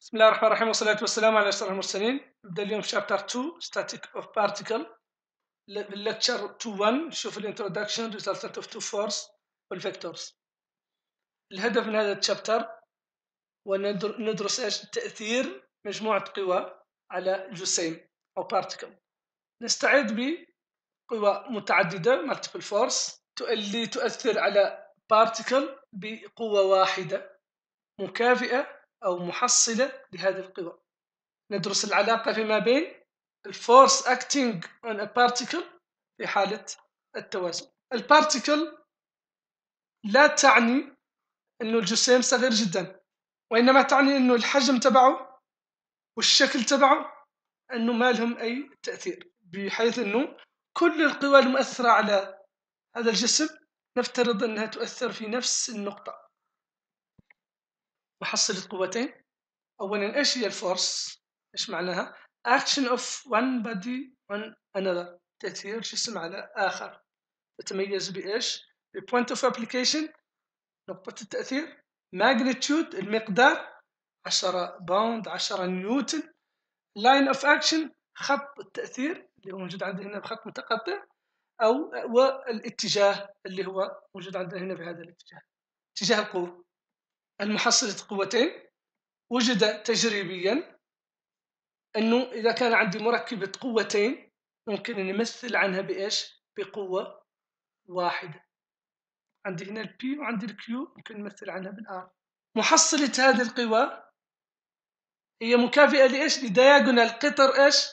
بسم الله الرحمن الرحيم والصلاة والسلام على أشرف المرسلين. نبدأ اليوم في chapter 2 static of particle. بال lecture 2 1 نشوف ال introduction resultant of two force وال vectors الهدف من هذا ال chapter هو ندرس إيش؟ تأثير مجموعة قوى على جسيم أو particle. نستبدل قوى متعددة multiple force اللي تؤثر على particle بقوة واحدة مكافئة أو محصلة لهذه القوى. ندرس العلاقة فيما بين ال force acting on a particle في حالة التوازن. ال particle لا تعني أنه الجسيم صغير جدا وإنما تعني أنه الحجم تبعه والشكل تبعه أنه ما لهم أي تأثير بحيث أنه كل القوى المؤثرة على هذا الجسم نفترض أنها تؤثر في نفس النقطة. محصلة قوتين أولا إيش هي ال force؟ إيش معناها؟ action of one body on another. تأثير جسم على آخر. تتميز بإيش؟ point of application نقطة التأثير. magnitude المقدار. 10 pound 10 نيوتن line of action خط التأثير اللي هو موجود عندنا هنا بخط متقطع. أو والاتجاه اللي هو موجود عندنا هنا بهذا الاتجاه. اتجاه القوة. المحصلة قوتين وجد تجريبيا أنه إذا كان عندي مركبة قوتين ممكن أن نمثل عنها بإيش؟ بقوة واحدة عندي هنا ال P وعندي ال Q ممكن نمثل عنها بال R محصلة هذه القوى هي مكافئة لإيش؟ ل diagonal قطر إيش؟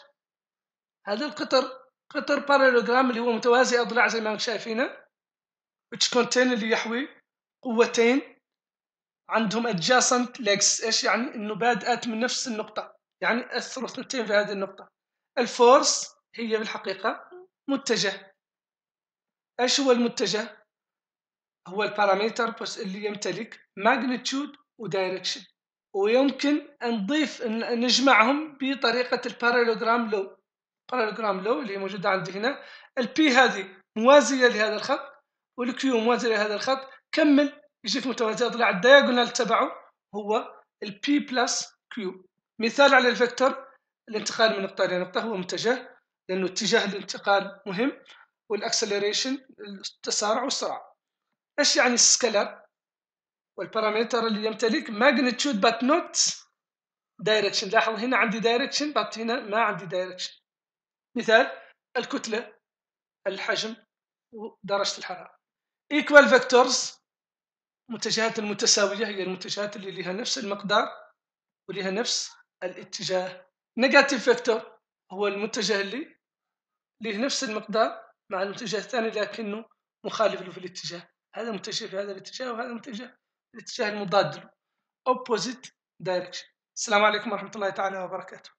هذا القطر قطر parallelogram اللي هو متوازي أضلاع زي ما شايفينه which contain اللي يحوي قوتين عندهم adjacent legs. إيش يعني؟ إنه بادئات من نفس النقطة. يعني أثروا اثنتين في هذه النقطة. ال force هي بالحقيقة متجه. إيش هو المتجه؟ هو ال parameter بس اللي يمتلك magnitude و direction ويمكن نضيف أن نجمعهم بطريقة ال parallelogram لو parallelogram لو اللي هي موجودة عندي هنا. ال P هذه موازية لهذا الخط وال Q موازية لهذا الخط. كمل. يجيك متوازي اضلاع ال diagonal تبعه هو ال P plus Q مثال على ال vector الانتقال من نقطة إلى نقطة هو متجه لأنه اتجاه الانتقال مهم وال acceleration التسارع والسرعة. إيش يعني ال scalar وال parameter اللي يمتلك magnitude but not direction. لاحظ هنا عندي direction but هنا ما عندي direction. مثال الكتلة الحجم ودرجة الحرارة. Equal vectors المتجهات المتساوية هي المتجهات اللي لها نفس المقدار ولها نفس الاتجاه. negative vector هو المتجه اللي له نفس المقدار مع المتجه الثاني لكنه مخالف له في الاتجاه. هذا متجه في هذا الاتجاه وهذا متجه في الاتجاه المضاد له. opposite direction. السلام عليكم ورحمة الله تعالى وبركاته.